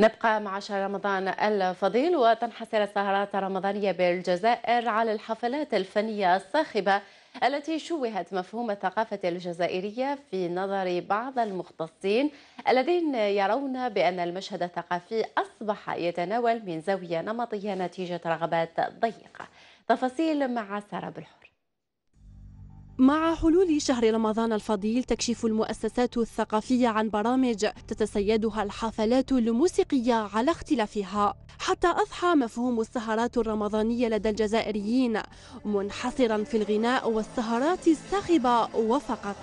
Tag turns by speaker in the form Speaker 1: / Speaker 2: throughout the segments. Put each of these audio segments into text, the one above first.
Speaker 1: نبقى مع شهر رمضان الفضيل وتنحصر السهرات الرمضانية بالجزائر على الحفلات الفنية الصاخبة التي شوهت مفهوم الثقافة الجزائرية في نظر بعض المختصين الذين يرون بأن المشهد الثقافي أصبح يتناول من زاوية نمطية نتيجة رغبات ضيقة. تفاصيل مع سارة بالحر
Speaker 2: مع حلول شهر رمضان الفضيل تكشف المؤسسات الثقافية عن برامج تتسيدها الحفلات الموسيقية على اختلافها. حتى أضحى مفهوم السهرات الرمضانية لدى الجزائريين منحصرا في الغناء والسهرات الصاخبة وفقط.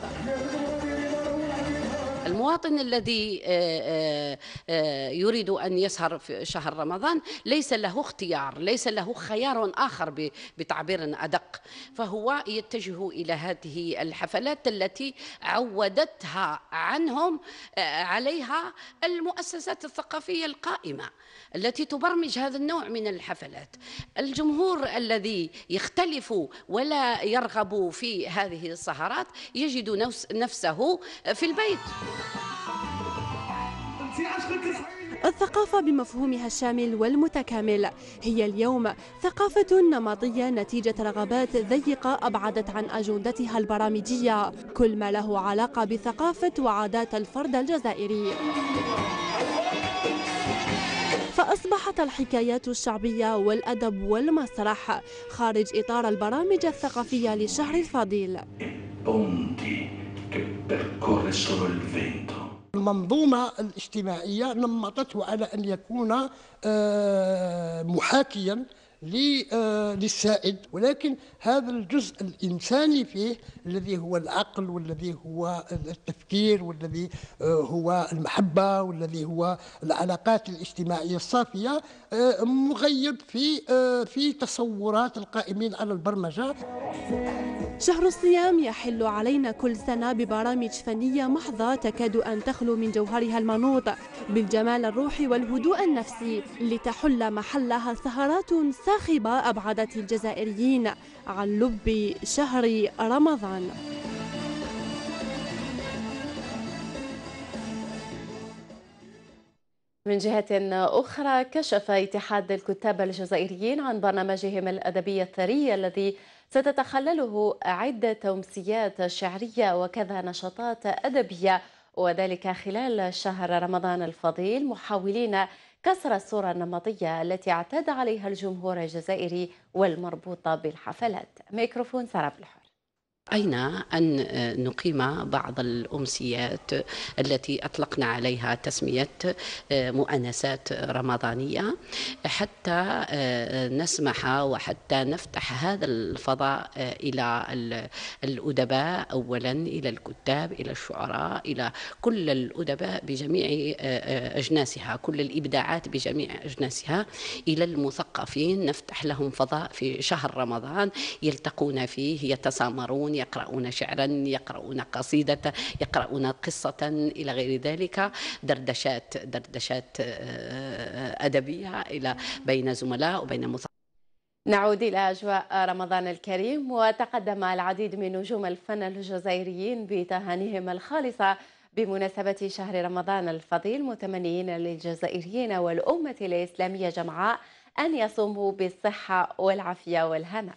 Speaker 3: المواطن الذي آه، آه، آه، يريد أن يسهر في شهر رمضان ليس له اختيار ليس له خيار آخر بتعبير أدق. فهو يتجه إلى هذه الحفلات التي عودتها عنهم عليها المؤسسات الثقافية القائمة التي تبرمج هذا النوع من الحفلات. الجمهور الذي يختلف ولا يرغب في هذه السهرات يجد نفسه في البيت.
Speaker 2: الثقافة بمفهومها الشامل والمتكامل. هي اليوم ثقافة نمطية نتيجة رغبات ضيقة أبعدت عن أجندتها البرامجية. كل ما له علاقة بثقافة وعادات الفرد الجزائري. فأصبحت الحكايات الشعبية والأدب والمسرح خارج إطار البرامج الثقافية للشهر الفضيل.
Speaker 4: المنظومة الاجتماعية نمطته على أن يكون آه، محاكيا آه، للسائد ولكن هذا الجزء الإنساني فيه الذي هو العقل والذي هو التفكير والذي آه، هو المحبة والذي هو العلاقات الاجتماعية الصافية مغيب في في تصورات القائمين على البرمجة.
Speaker 2: شهر الصيام يحل علينا كل سنة ببرامج فنية محضة تكاد أن تخلو من جوهرها المنوط بالجمال الروحي والهدوء النفسي لتحل محلها سهرات صاخبة أبعدت الجزائريين عن لب شهر رمضان.
Speaker 1: من جهة أخرى كشف اتحاد الكتاب الجزائريين عن برنامجهم الأدبي الثري الذي ستتخلله عدة أمسيات شعرية وكذا نشاطات أدبية وذلك خلال شهر رمضان الفضيل. محاولين كسر الصورة النمطية التي اعتاد عليها الجمهور الجزائري والمربوطة بالحفلات. ميكروفون سارة بالحر
Speaker 3: رأينا أن نقيم بعض الأمسيات التي أطلقنا عليها تسمية مؤانسات رمضانية حتى نسمح وحتى نفتح هذا الفضاء إلى الأدباء أولا إلى الكتاب إلى الشعراء إلى كل الأدباء بجميع أجناسها كل الإبداعات بجميع أجناسها إلى المثقفين. نفتح لهم فضاء في شهر رمضان يلتقون فيه يتسامرون يقرؤون شعرا يقرؤون قصيدة يقرؤون قصة إلى غير ذلك دردشات دردشات آه، أدبية إلى بين زملاء وبين مثقفين
Speaker 1: نعود إلى أجواء رمضان الكريم وتقدم العديد من نجوم الفن الجزائريين بتهانيهم الخالصة بمناسبة شهر رمضان الفضيل متمنيين للجزائريين والأمة الإسلامية جمعاء أن يصوموا بالصحة والعافية والهناء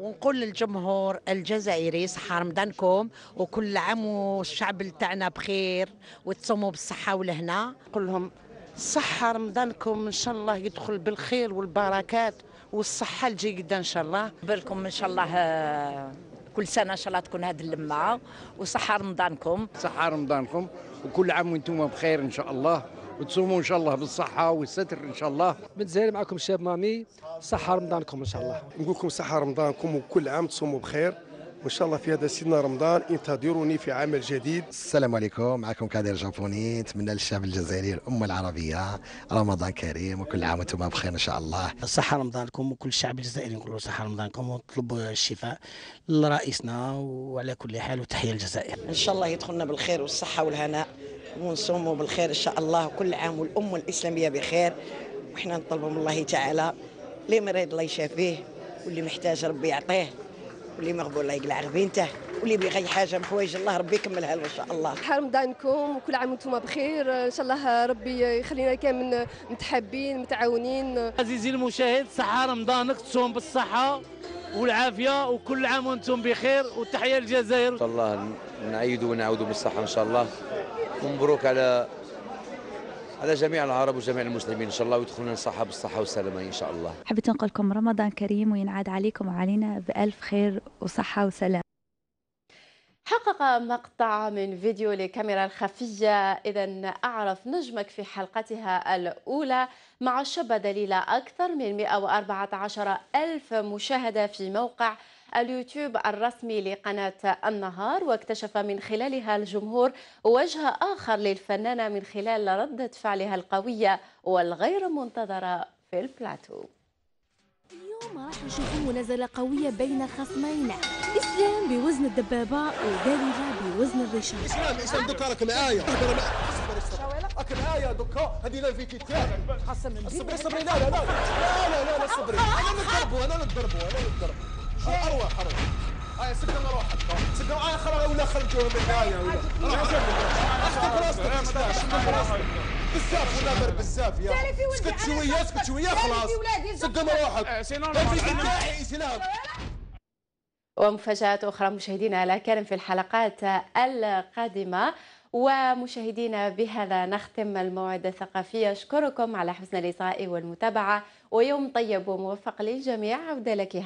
Speaker 5: ونقول للجمهور الجزائري صحة رمضانكم وكل عام والشعب تاعنا بخير وتصوموا بالصحة والهنا
Speaker 6: نقول لهم صحة رمضانكم إن شاء الله يدخل بالخير والبركات والصحة الجيدة إن شاء الله.
Speaker 7: بالكم إن شاء الله آه، كل سنة إن شاء الله تكون هذه اللمة. وصحة رمضانكم.
Speaker 8: صحة رمضانكم وكل عام وإنتم بخير إن شاء الله. وتصوموا إن شاء الله بالصحة والستر إن شاء الله.
Speaker 9: متزايد معكم الشاب مامي صحة رمضانكم إن شاء الله.
Speaker 10: نقول لكم صحة رمضانكم وكل عام تصوموا بخير. وإن شاء الله في هذا سيدنا رمضان انتظروني في عمل جديد.
Speaker 11: السلام عليكم معكم كادر جابوني نتمنى للشعب الجزائري الأمة العربية رمضان كريم وكل عام وأنتم بخير إن شاء الله.
Speaker 12: صحة رمضانكم وكل الشعب الجزائري نقولوا صحة رمضانكم ونطلبوا الشفاء لرئيسنا وعلى كل حال وتحية الجزائر
Speaker 13: إن شاء الله يدخلنا بالخير والصحة والهناء. ونصوموا بالخير إن شاء الله كل عام والأمة الإسلامية بخير. وحنا نطلبوا من الله تعالى. اللي مريض الله يشافيه واللي محتاج ربي يعطيه. واللي مغبور الله يقلع غبينته واللي بغى حاجة من حوايج الله ربي يكملها له إن شاء الله.
Speaker 14: رمضانكم وكل عام وأنتم بخير. إن شاء الله ربي يخلينا كامل متحابين متعاونين.
Speaker 15: عزيزي المشاهد صحة رمضانك تصوم بالصحة. والعافية وكل عام وأنتم بخير وتحية للجزائر.
Speaker 16: إن شاء الله نعيدوا ونعودوا بالصحة إن شاء الله. ومبروك على على جميع العرب وجميع المسلمين. إن شاء الله ويدخلون الصحة بالصحة والسلامة إن شاء الله.
Speaker 17: حبيت نقول لكم رمضان كريم وينعاد عليكم وعلينا بألف خير وصحة وسلام
Speaker 1: حقق مقطع من فيديو لكاميرا الخفية. إذا أعرف نجمك في حلقتها الأولى مع شابة دليلة أكثر من 114 ألف مشاهدة في موقع اليوتيوب الرسمي لقناة النهار واكتشف من خلالها الجمهور وجه آخر للفنانة من خلال ردة فعلها القوية والغير منتظرة في البلاتو.
Speaker 2: اليوم راح نشوفوا منازلة قوية بين خصمين. إسلام بوزن الدبابة ودليلة بوزن الرشاش.
Speaker 18: إسلام إسلام دوكا راك معايا راك معايا دوكا هذه لا فيك كتاب. صبري صبري لا لا لا. لا لا لا صبري. أنا نضربه أنا نضربه أنا نضربه أروح أروح. هاي سكر روحك. سكر أنا خرج ولا خرجوها من هنايا ولا اخذ راسك بزاف ولا بر بزاف يا اسكت شوية اسكت شوية خلاص. سكر روحك. ما فيك داعي اسلام
Speaker 1: ومفاجآت أخرى مشاهدينا كان في الحلقات القادمة. ومشاهدينا بهذا نختم الموعد الثقافي. أشكركم على حسن الإصغاء والمتابعة. ويوم طيب وموفق للجميع. عودة لك.